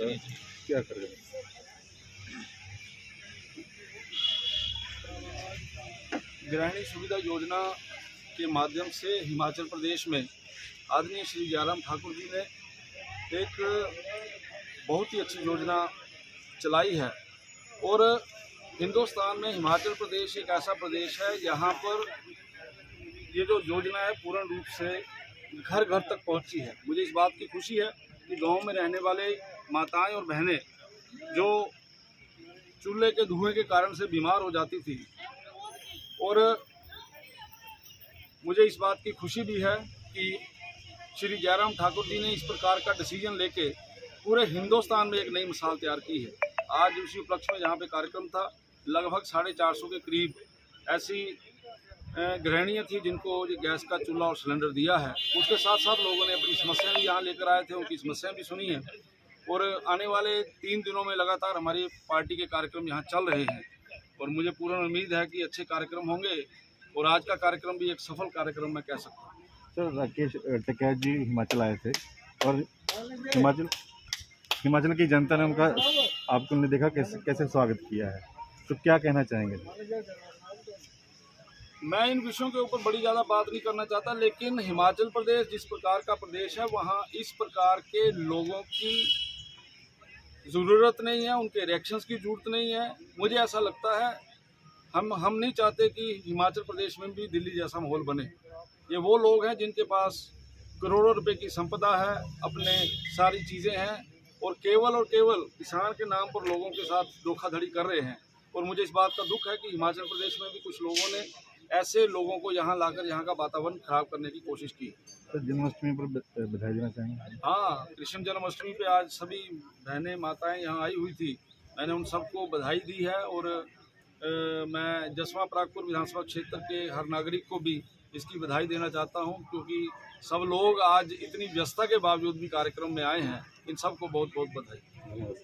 आपका क्या कर हैं? गृहिणी सुविधा योजना के माध्यम से हिमाचल प्रदेश में आदरणीय श्री जयराम ठाकुर जी ने एक बहुत ही अच्छी योजना चलाई है और हिंदुस्तान में हिमाचल प्रदेश एक ऐसा प्रदेश है जहाँ पर ये जो योजना है पूर्ण रूप से घर घर तक पहुँची है। मुझे इस बात की खुशी है कि गाँव में रहने वाले माताएँ और बहनें जो चूल्हे के धुएँ के कारण से बीमार हो जाती थी। और मुझे इस बात की खुशी भी है कि श्री जयराम ठाकुर जी ने इस प्रकार का डिसीज़न लेके पूरे हिंदुस्तान में एक नई मिसाल तैयार की है। आज उसी उपलक्ष्य में जहाँ पे कार्यक्रम था, लगभग साढ़े चार सौ के करीब ऐसी गृहणियाँ थी जिनको गैस का चूल्हा और सिलेंडर दिया है, उसके साथ साथ लोगों ने अपनी समस्याएँ भी यहाँ लेकर आए थे, उनकी समस्याएँ भी सुनी हैं। और आने वाले तीन दिनों में लगातार हमारी पार्टी के कार्यक्रम यहाँ चल रहे हैं। और मुझे पूर्ण उम्मीद है कि अच्छे कार्यक्रम होंगे, और आज का कार्यक्रम भी एक सफल कार्यक्रम मैं कह सकता हूँ। सर, राकेश टिकैत जी हिमाचल आए थे, और हिमाचल हिमाचल की जनता ने उनका, आपको देखा कैसे कैसे स्वागत किया है? तो क्या कहना चाहेंगे? मैं इन विषयों के ऊपर बड़ी ज़्यादा बात नहीं करना चाहता, लेकिन हिमाचल प्रदेश जिस प्रकार का प्रदेश है, वहाँ इस प्रकार के लोगों की ज़रूरत नहीं है, उनके रिएक्शंस की ज़रूरत नहीं है। मुझे ऐसा लगता है, हम हम नहीं चाहते कि हिमाचल प्रदेश में भी दिल्ली जैसा माहौल बने। ये वो लोग हैं जिनके पास करोड़ों रुपए की संपदा है, अपने सारी चीज़ें हैं, और केवल और केवल किसान के नाम पर लोगों के साथ धोखाधड़ी कर रहे हैं। और मुझे इस बात का दुख है कि हिमाचल प्रदेश में भी कुछ लोगों ने ऐसे लोगों को यहाँ लाकर यहाँ का वातावरण खराब करने की कोशिश की। सर जन्माष्टमी पर बधाई देना चाहेंगे? हाँ कृष्ण जन्माष्टमी पे आज सभी बहनें माताएँ यहाँ आई हुई थी। मैंने उन सबको बधाई दी है और आ, मैं जसवा प्रागपुर विधानसभा क्षेत्र के हर नागरिक को भी इसकी बधाई देना चाहता हूँ क्योंकि सब लोग आज इतनी व्यस्तता के बावजूद भी कार्यक्रम में आए हैं। इन सबको बहुत बहुत बधाई